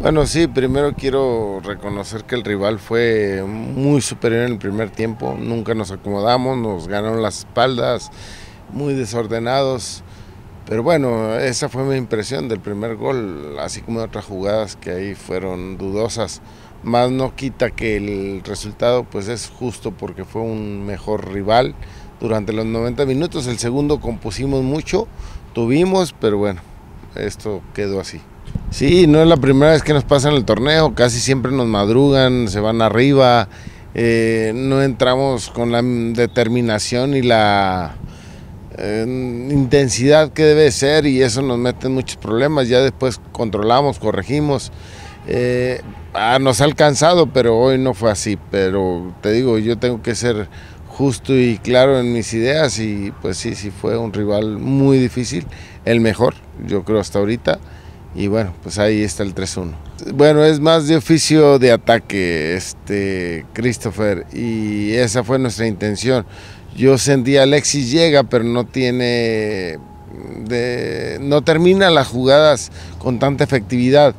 Bueno, sí, primero quiero reconocer que el rival fue muy superior en el primer tiempo, nunca nos acomodamos, nos ganaron las espaldas, muy desordenados, pero bueno, esa fue mi impresión del primer gol, así como de otras jugadas que ahí fueron dudosas, más no quita que el resultado pues es justo porque fue un mejor rival durante los 90 minutos, el segundo compusimos mucho, tuvimos, pero bueno, esto quedó así. Sí, no es la primera vez que nos pasa en el torneo, casi siempre nos madrugan, se van arriba, eh, no entramos con la determinación y la intensidad que debe ser y eso nos mete en muchos problemas, ya después controlamos, corregimos. Eh, ah, nos ha alcanzado, pero hoy no fue así, pero te digo, yo tengo que ser justo y claro en mis ideas y pues sí, sí fue un rival muy difícil, el mejor, yo creo hasta ahorita y bueno, pues ahí está el 3-1. Bueno, es más de oficio de ataque, este Christopher, y esa fue nuestra intención. Yo sentí Alexis llega, pero no tiene, no termina las jugadas con tanta efectividad.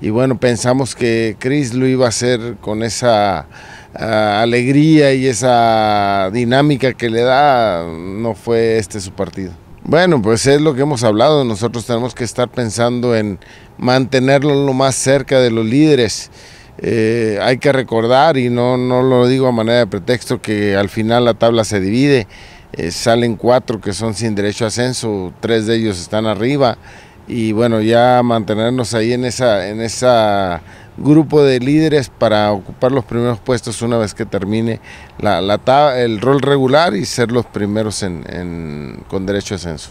Y bueno, pensamos que Chris lo iba a hacer con esa ah, alegría y esa dinámica que le da. No fue este su partido. Bueno, pues es lo que hemos hablado. Nosotros tenemos que estar pensando en mantenerlo lo más cerca de los líderes. Eh, hay que recordar, y no, no lo digo a manera de pretexto, que al final la tabla se divide. Eh, salen cuatro que son sin derecho a ascenso, tres de ellos están arriba. Y bueno, ya mantenernos ahí en esa, en esa grupo de líderes para ocupar los primeros puestos una vez que termine la, el rol regular y ser los primeros en, con derecho a ascenso.